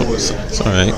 Oh, it's, it's all right.